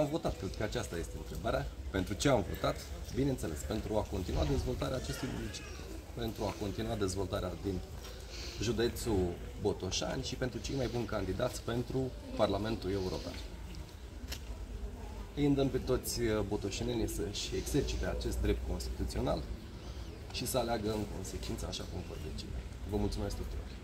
Am votat, cred că aceasta este întrebarea. Pentru ce am votat? Bineînțeles, pentru a continua dezvoltarea acestui municipiu, pentru a continua dezvoltarea din județul Botoșani și pentru cei mai buni candidați pentru Parlamentul European. Îi îndemn pe toți uh, botoșenenii să-și exercite acest drept constituțional și să aleagă în consecință așa cum vor decide. Vă mulțumesc tuturor!